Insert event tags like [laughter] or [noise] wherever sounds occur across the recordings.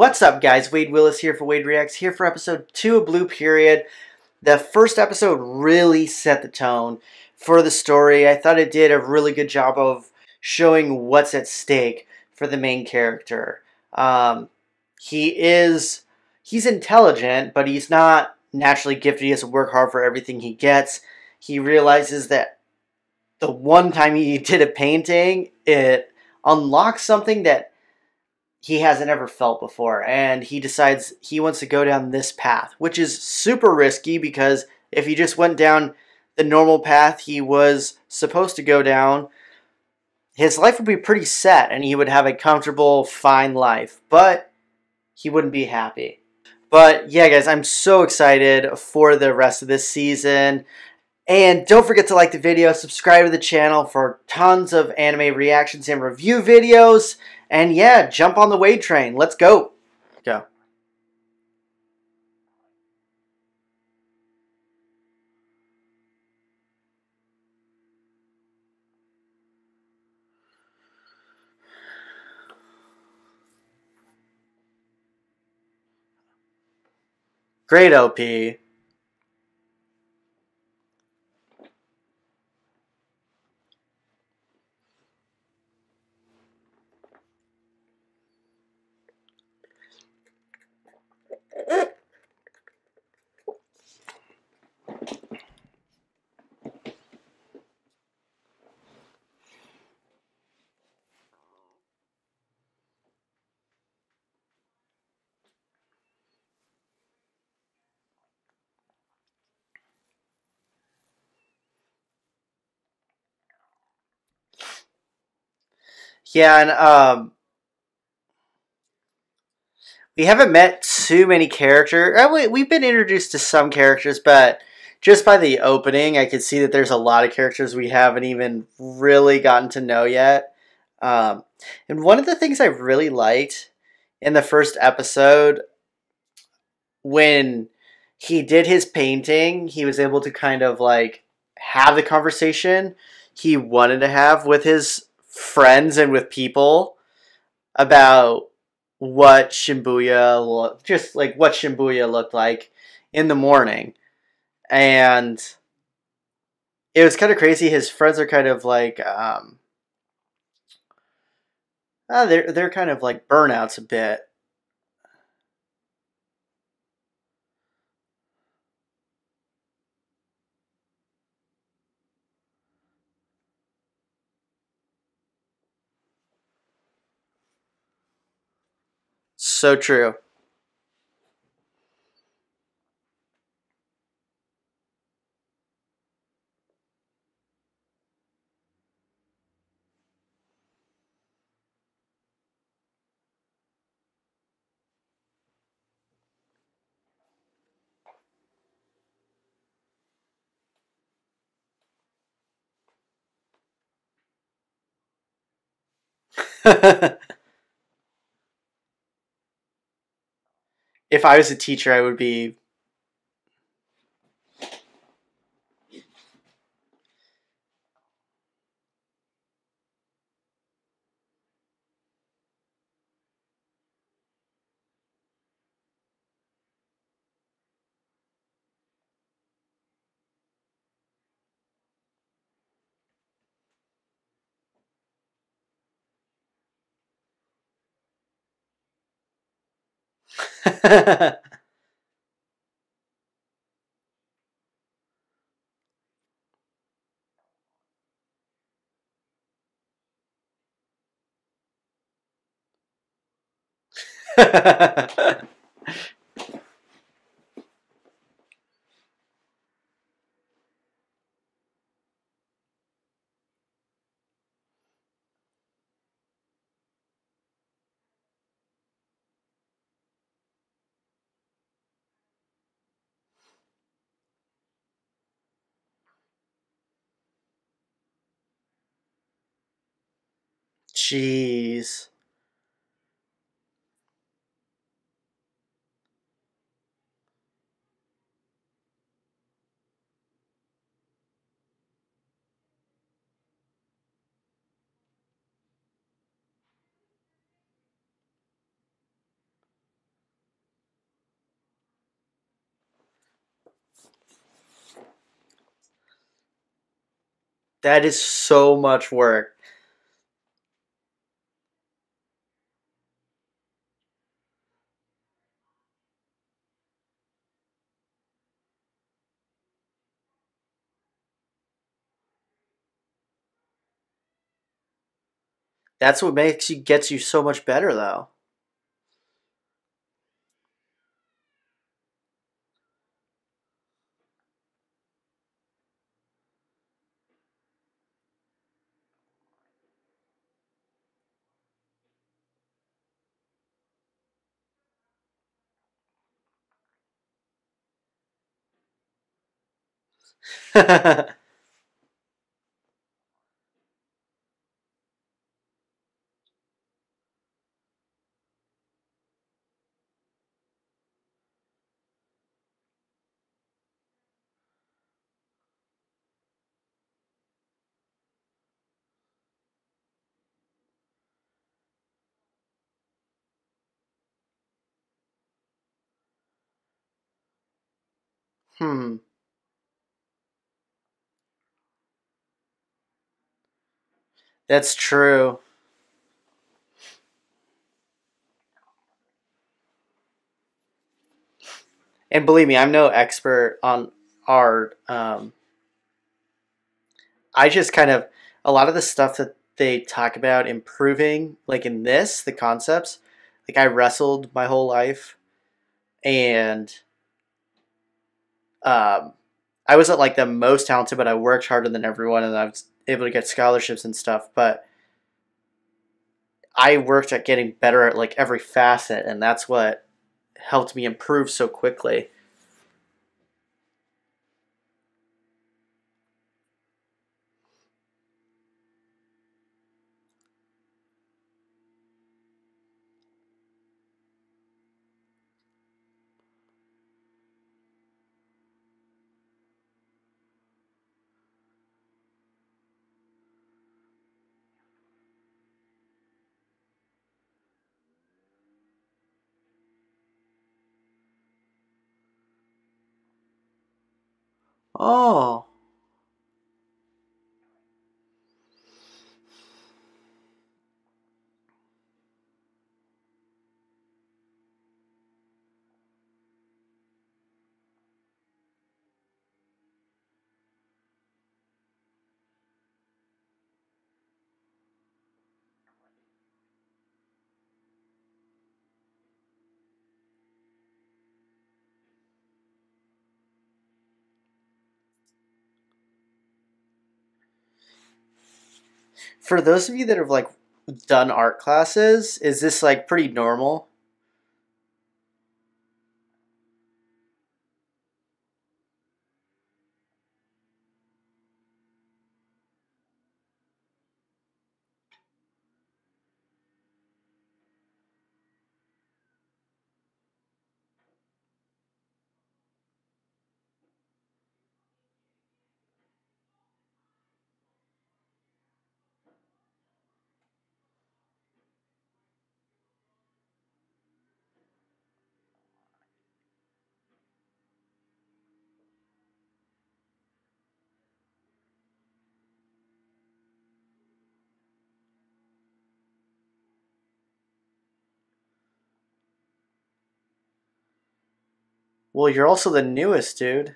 What's up, guys? Wade Willis here for Wade Reacts, here for episode two of Blue Period. The first episode really set the tone for the story. I thought it did a really good job of showing what's at stake for the main character. Um, he is he's intelligent, but he's not naturally gifted. He has to work hard for everything he gets. He realizes that the one time he [laughs] did a painting, it unlocks something that he hasn't ever felt before. And he decides he wants to go down this path, which is super risky because if he just went down the normal path he was supposed to go down, his life would be pretty set and he would have a comfortable, fine life. But he wouldn't be happy. But yeah, guys, I'm so excited for the rest of this season. And don't forget to like the video, subscribe to the channel for tons of anime reactions and review videos. And yeah, jump on the Wade train. Let's go. Go. Great OP. Yeah, and um, we haven't met too many characters. Uh, we've been introduced to some characters, but just by the opening, I could see that there's a lot of characters we haven't even really gotten to know yet. Um, and one of the things I really liked in the first episode, when he did his painting, he was able to kind of like have the conversation he wanted to have with his friends and with people about what Shibuya just like what Shibuya looked like in the morning. And it was kind of crazy. His friends are kind of like um uh, they're they're kind of like burnouts a bit. So true. [laughs] if I was a teacher, I would be Ha ha ha ha ha. Jeez. That is so much work. That's what makes you gets you so much better though. [laughs] hmm. That's true. And believe me, I'm no expert on art. Um, I just kind of a lot of the stuff that they talk about improving, like in this, the concepts. Like I wrestled my whole life, and um, I wasn't like the most talented, but I worked harder than everyone, and I was able to get scholarships and stuff. But I worked at getting better at like every facet, and that's what helped me improve so quickly. Oh. For those of you that have like done art classes, is this like pretty normal? Well, you're also the newest, dude.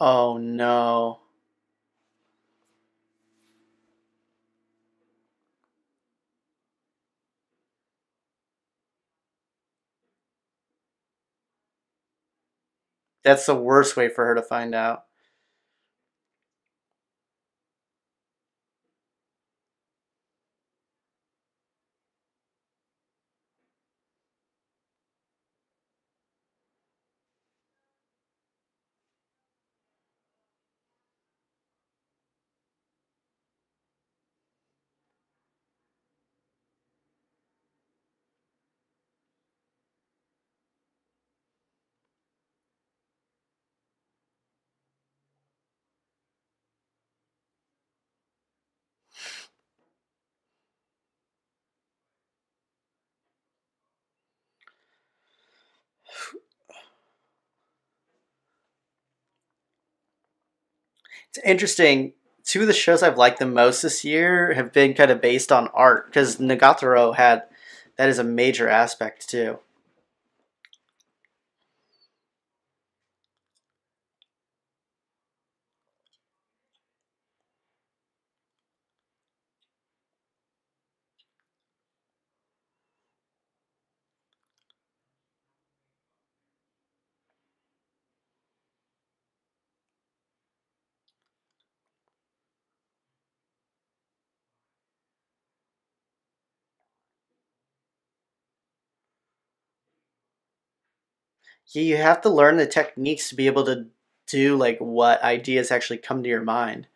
Oh no. That's the worst way for her to find out. It's interesting. Two of the shows I've liked the most this year have been kind of based on art because Nagatoro had that is a major aspect too. You have to learn the techniques to be able to do like what ideas actually come to your mind.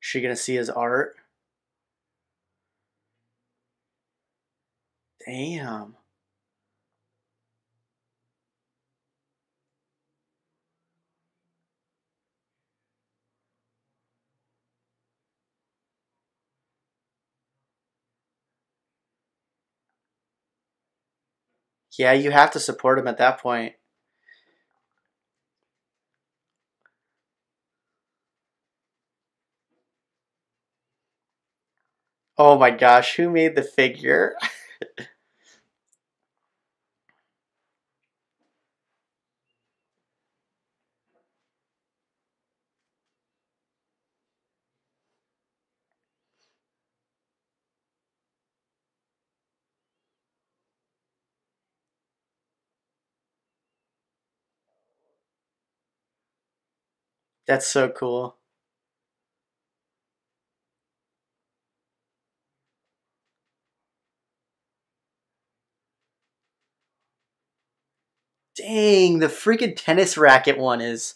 She gonna see his art? Damn. Yeah, you have to support him at that point. Oh my gosh, who made the figure? [laughs] That's so cool. Dang, the freaking tennis racket one is.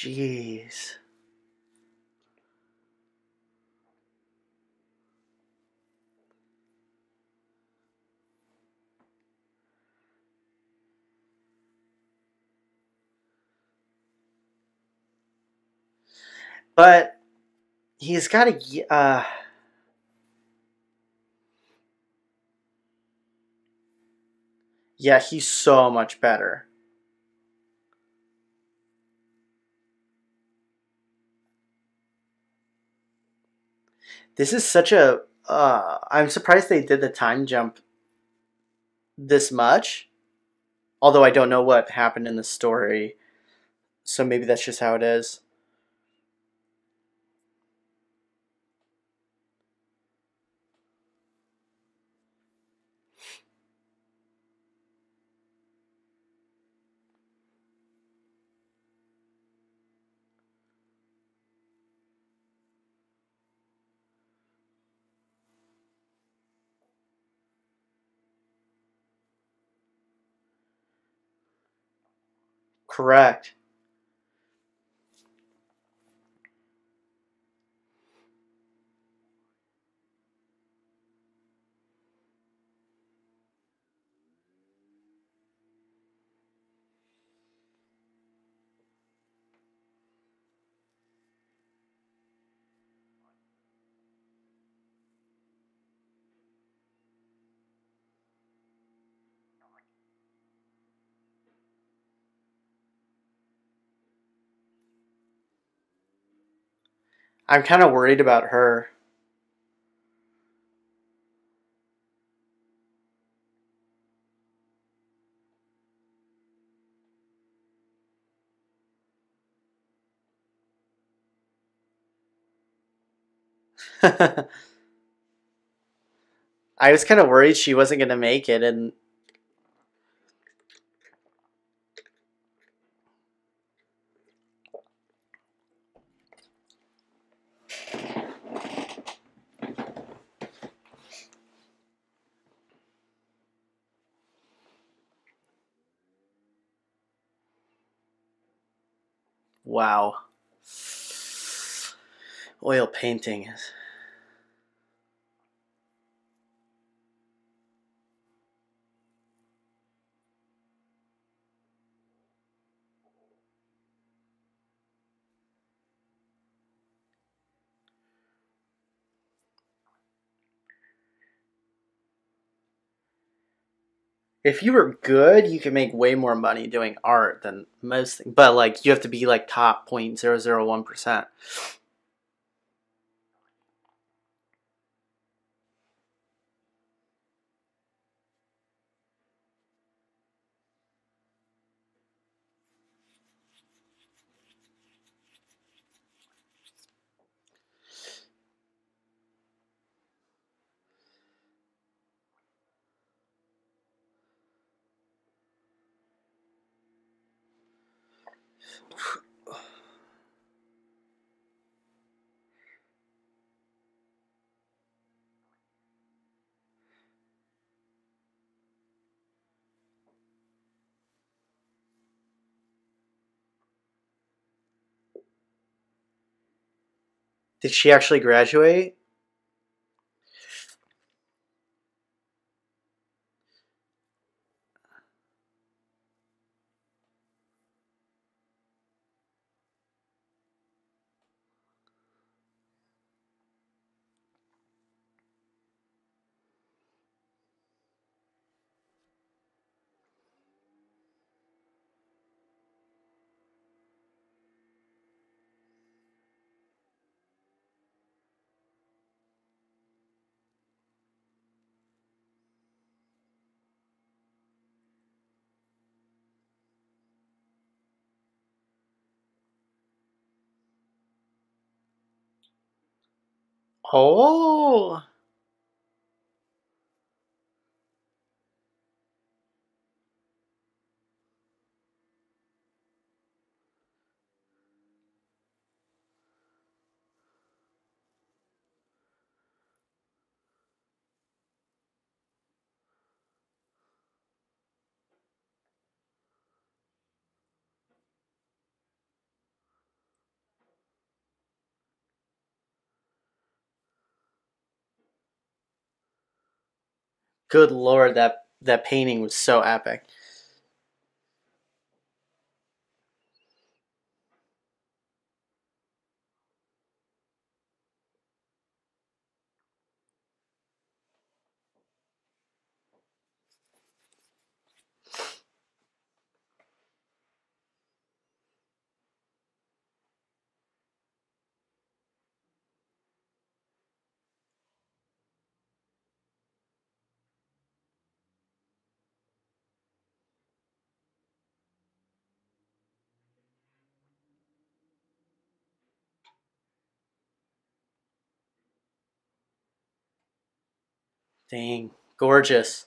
Jeez. But he's got to. Uh, yeah, he's so much better. This is such a. Uh, I'm surprised they did the time jump this much. Although I don't know what happened in the story. So maybe that's just how it is. Correct. I'm kind of worried about her. [laughs] I was kind of worried she wasn't going to make it, and Wow. Oil painting is. If you were good, you could make way more money doing art than most things. But like you have to be like top 0.001%. Did she actually graduate? Oh. Good lord, that that painting was so epic. Dang, gorgeous.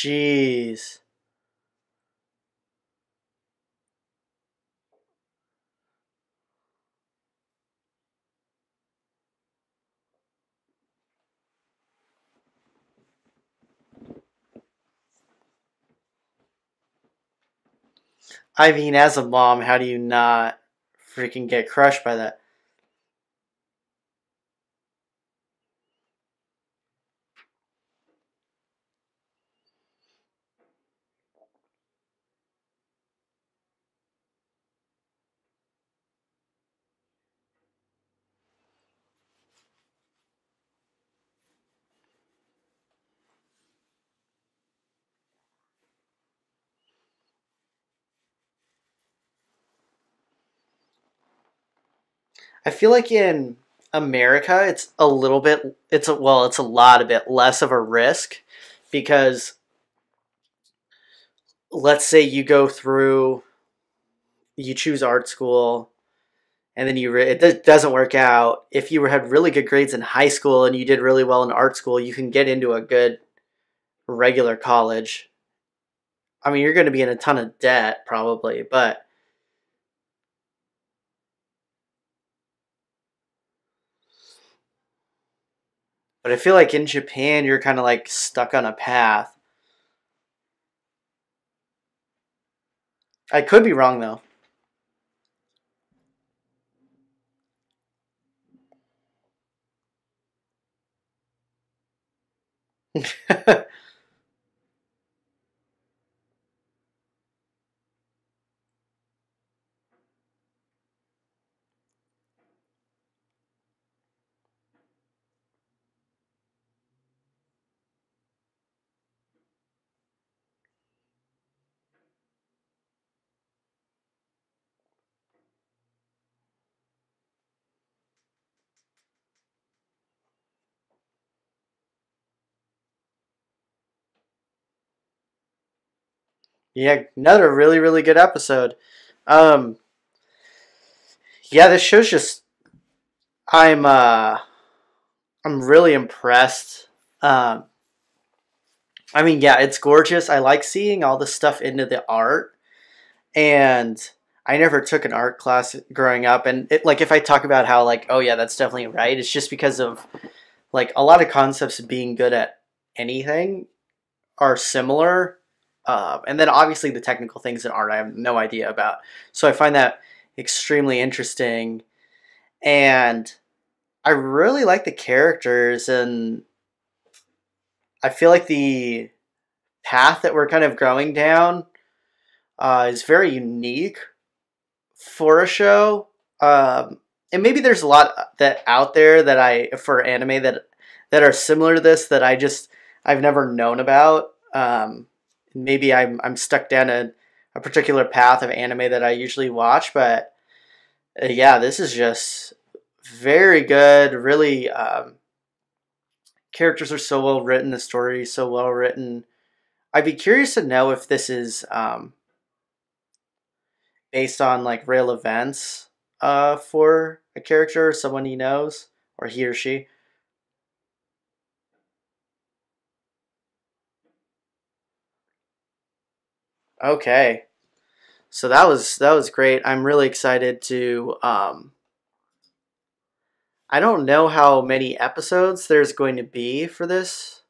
Jeez. I mean, as a mom, how do you not freaking get crushed by that? I feel like in America, it's a little bit, it's a, well, it's a lot a bit less of a risk because let's say you go through, you choose art school, and then you re- it doesn't work out. If you had really good grades in high school and you did really well in art school, you can get into a good regular college. I mean, you're going to be in a ton of debt probably, but But I feel like in Japan, you're kind of like stuck on a path. I could be wrong though. [laughs] Yeah, another really really good episode. Um, yeah, this show's just I'm uh I'm really impressed. Um, I mean, yeah, it's gorgeous. I like seeing all the stuff into the art, and I never took an art class growing up. And it like if I talk about how like oh yeah, that's definitely right. It's just because of like a lot of concepts of being good at anything are similar uh, and then obviously the technical things in art I have no idea about. So I find that extremely interesting. And I really like the characters and I feel like the path that we're kind of going down uh, is very unique for a show. Um, and maybe there's a lot that out there that I for anime that that are similar to this that I just I've never known about. Um, maybe I'm I'm stuck down a, a particular path of anime that I usually watch, but uh, yeah, this is just very good. Really, um, characters are so well written. The story is so well written. I'd be curious to know if this is um, based on like real events uh, for a character or someone he knows, or he or she. Okay. So that was that was great. I'm really excited to um I don't know how many episodes there's going to be for this.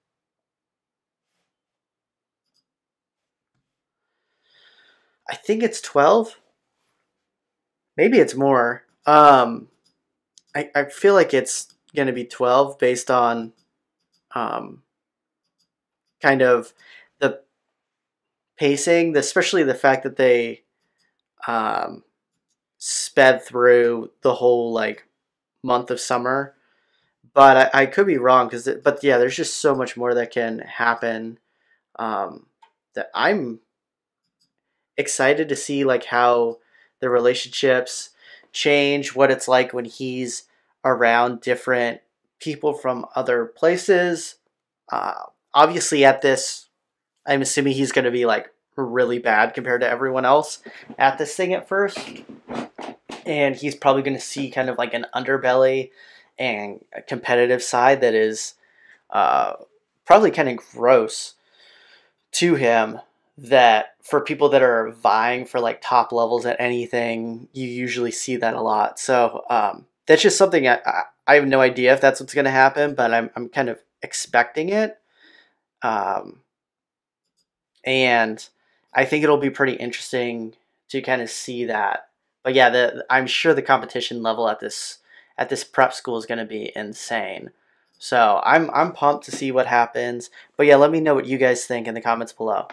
I think it's 12. Maybe it's more. Um I, I feel like it's going to be 12 based on um kind of pacing, especially the fact that they um, sped through the whole like month of summer. But I, I could be wrong because, but yeah, there's just so much more that can happen um, that I'm excited to see like how the relationships change, what it's like when he's around different people from other places. Uh, obviously, at this I'm assuming he's going to be like really bad compared to everyone else at this thing at first. And he's probably going to see kind of like an underbelly and a competitive side that is uh, probably kind of gross. to him that for people that are vying for like top levels at anything, you usually see that a lot. So um, that's just something I, I, I have no idea if that's what's going to happen, but I'm, I'm kind of expecting it. Um, and I think it'll be pretty interesting to kind of see that. But yeah, the I'm sure the competition level at this at this prep school is going to be insane. So I'm I'm pumped to see what happens. But yeah, let me know what you guys think in the comments below.